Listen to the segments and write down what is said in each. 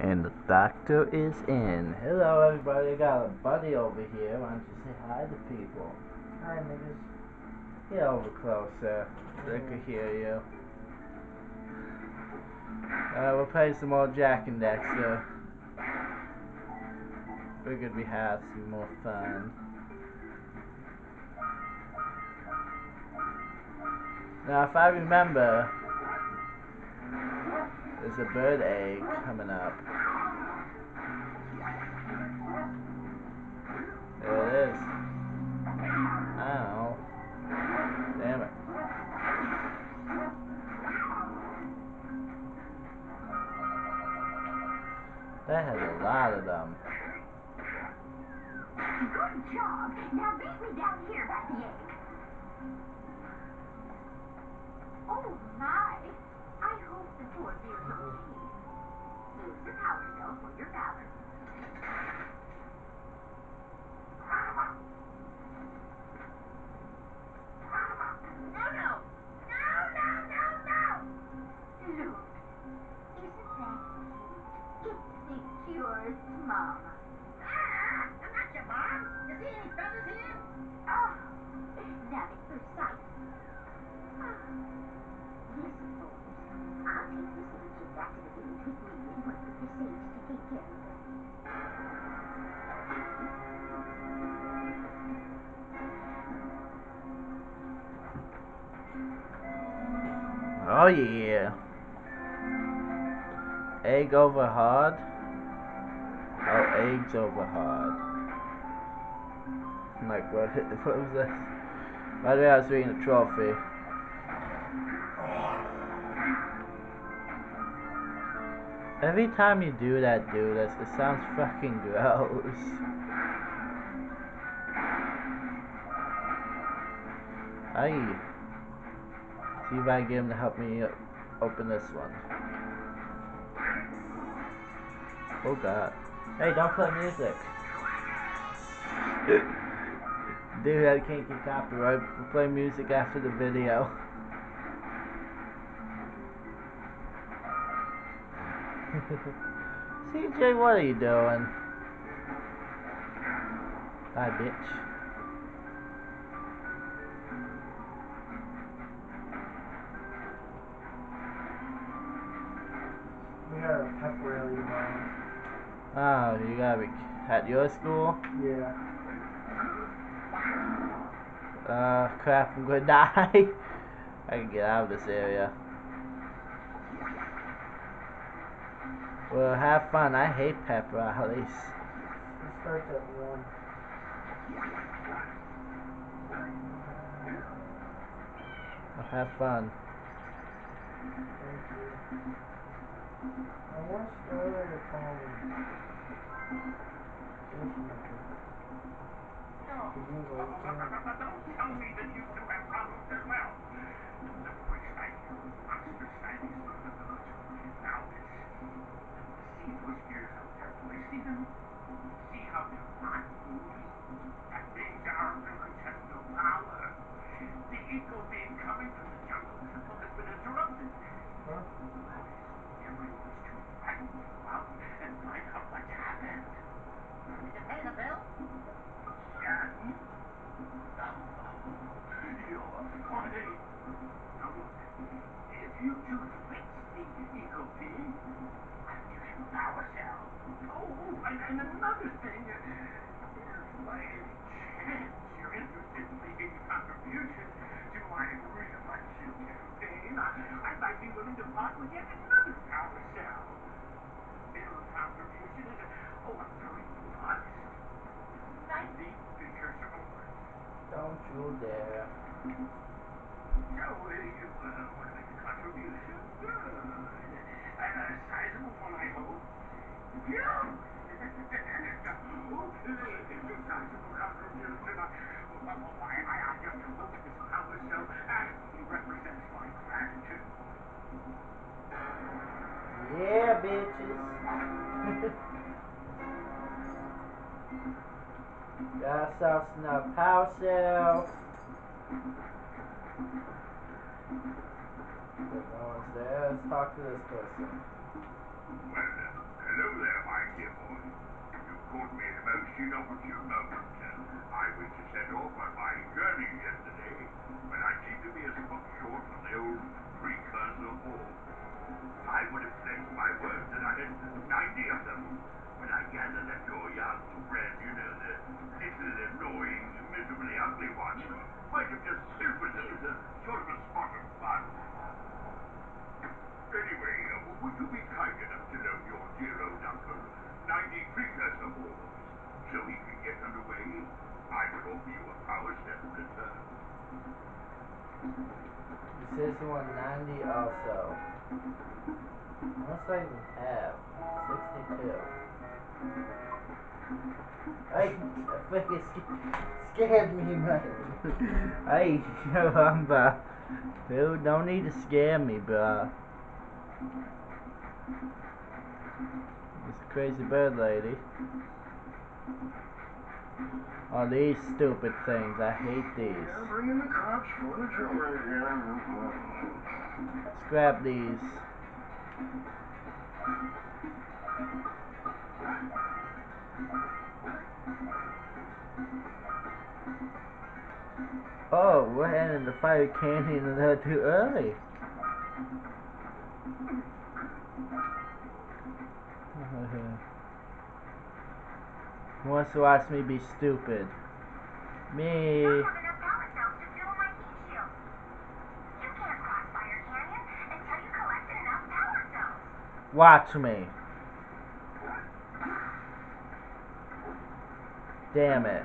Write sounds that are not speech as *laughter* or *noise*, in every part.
And the doctor is in. Hello, everybody. I got a buddy over here. Why don't you say hi to people? Hi, niggas. Get over closer they can hear you. Uh, we'll play some more Jak and Daxter. Figured we have some more fun. Now, if I remember, there's a bird egg coming up. There it is. Ow. Damn it. That has a lot of them. Good job. Now meet me down here by the egg. Oh my. Hope the poor dear's okay. Power cell for your valor. Oh yeah. Egg over hard. Oh, eggs over hard. I'm like, what, *laughs* what was this? By the way, I was reading a trophy. Every time you do that, dude, it sounds fucking gross. Aye. See if I can get him to help me open this one. Oh god. Hey, don't play music. Dude, I can't get copyright. We'll play music after the video. *laughs* *laughs* CJ, what are you doing? Bye, bitch. We had a pep rally tomorrow. Oh, you gotta be at your school? Yeah. Uh, crap, I'm gonna *laughs* die. I can get out of this area. Well, have fun. I hate pep rallies. It starts at 1. Well, have fun. Thank you. I watched earlier Tommy. Did you? Don't tell me that you two have problems as well. The voice like oh, I'm very modest. 90 pictures of words. Don't you dare. So, uh, you uh, make a contribution? Good. And a sizable one, I hope. Yeah. it's a sizable contribution. I, I, Got ourselves enough power cell. No one's there, let's talk to this person. Well, hello Hello there, my dear boy. You caught me in a most inopportune moment. I was to set off on my journey yesterday, but I seem to be a spot short on the old ugly one, might have just it as sort of a spot of fun. Anyway, uh, would you be kind enough to loan your dear old uncle 90 precursor halls so he can get underway? I would offer you a power step in return. He says he wants 90 also. What's I even have? 62. Hey, that freaking sc- scared me, man. hey, yo, I'm uh, dude, don't need to scare me, bro. This er crazy bird lady. Oh, these er stupid things. I hate these. Yeah, bring in the cops for the children again. These. We're heading to Fire Canyon and they're too early. Who wants to watch me be stupid? Me. Watch me. Damn power cells to fuel my heat shield. You can't cross Fire Canyon until you collected enough power cells. Watch me. Damn it.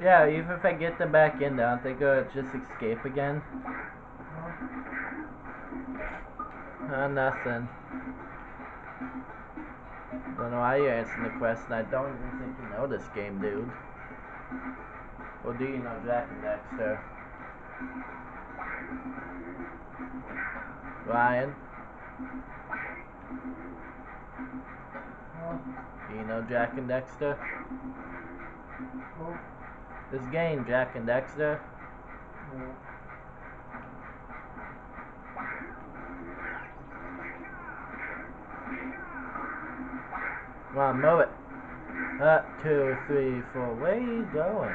Yeah, even if I get them back in, don't they go just escape again? Uh, nothing. Don't know why you're answering the question. I don't even think you know this game, dude. Or do you know Jak and Daxter? Ryan, do you know Jak and Daxter? This game, Jak and Daxter. Come on, move it. Up, two, three, four. Where are you going?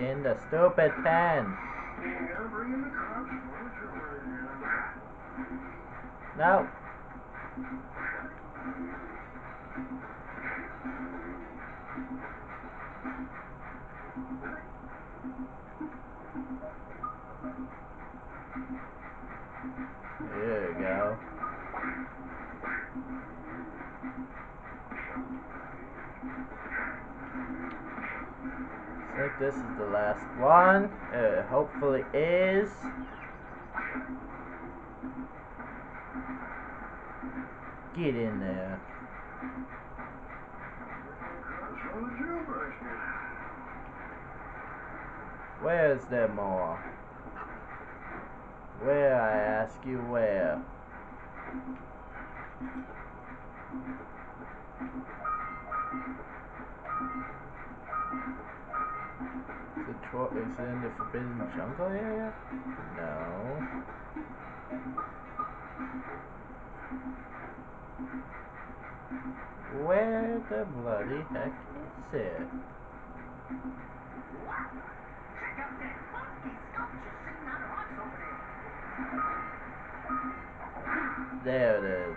In the stupid pen. Yeah, this is the last one. Uh, hopefully is. Get in there. Where's there more? Where, I ask you, where? Is it, tro- is it in the Forbidden Jungle area? No. Where the bloody heck is it? The. There it is.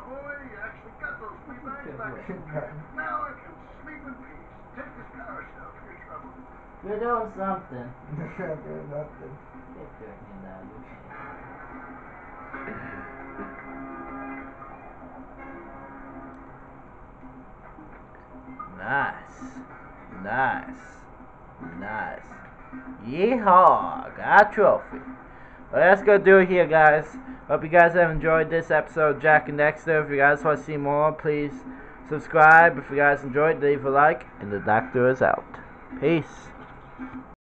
Ah, well done, my boy. You actually got those three bags back. Now I can sleep in peace. Take this power cell for your trouble. *laughs* You're doing something. There's nothing. Get your hand out of your hand. Nice. Nice. Nice. Yeehaw! Got a trophy. Well, that's gonna do it here, guys. Hope you guys have enjoyed this episode of Jak and Daxter. If you guys want to see more, please subscribe. If you guys enjoyed, leave a like. And the doctor is out. Peace.